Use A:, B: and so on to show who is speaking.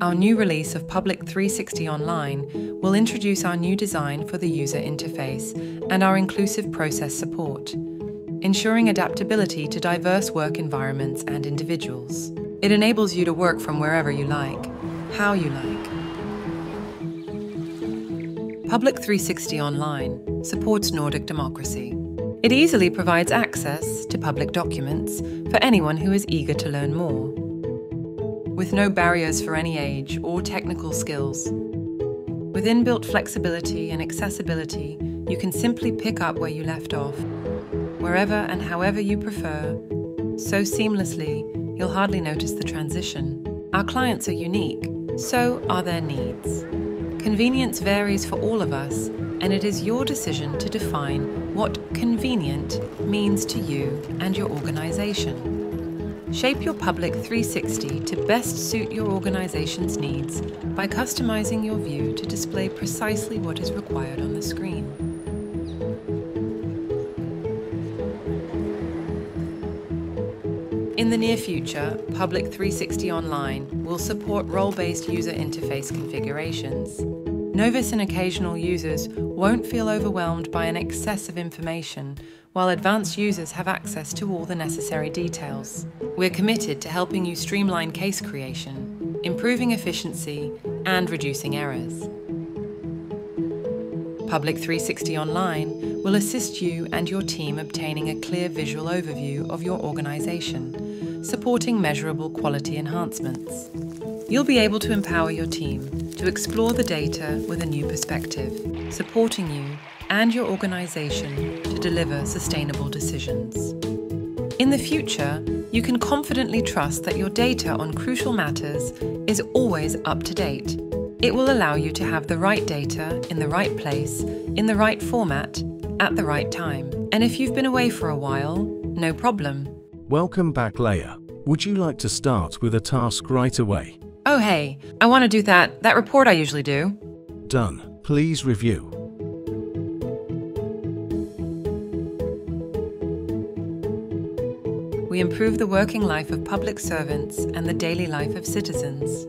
A: our new release of Public 360 Online will introduce our new design for the user interface and our inclusive process support, ensuring adaptability to diverse work environments and individuals. It enables you to work from wherever you like, how you like. Public 360 Online supports Nordic democracy. It easily provides access to public documents for anyone who is eager to learn more with no barriers for any age or technical skills. With inbuilt flexibility and accessibility, you can simply pick up where you left off, wherever and however you prefer, so seamlessly you'll hardly notice the transition. Our clients are unique, so are their needs. Convenience varies for all of us, and it is your decision to define what convenient means to you and your organization. Shape your Public 360 to best suit your organization's needs by customizing your view to display precisely what is required on the screen. In the near future, Public 360 Online will support role-based user interface configurations. Novice and occasional users won't feel overwhelmed by an excess of information while advanced users have access to all the necessary details. We're committed to helping you streamline case creation, improving efficiency, and reducing errors. Public 360 Online will assist you and your team obtaining a clear visual overview of your organisation, supporting measurable quality enhancements. You'll be able to empower your team to explore the data with a new perspective, supporting you and your organisation to deliver sustainable decisions. In the future, you can confidently trust that your data on crucial matters is always up to date. It will allow you to have the right data in the right place, in the right format, at the right time. And if you've been away for a while, no problem.
B: Welcome back, Leia. Would you like to start with a task right away?
A: Oh, hey, I want to do that, that report I usually do.
B: Done. Please review.
A: we improve the working life of public servants and the daily life of citizens.